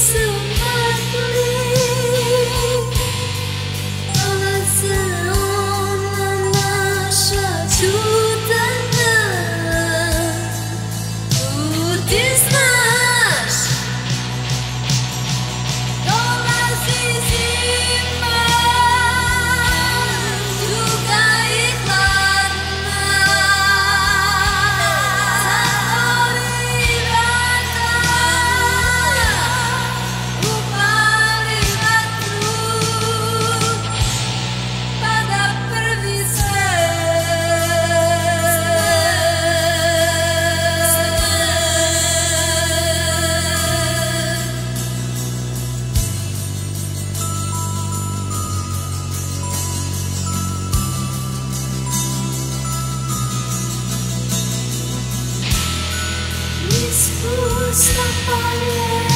soon. Thank you.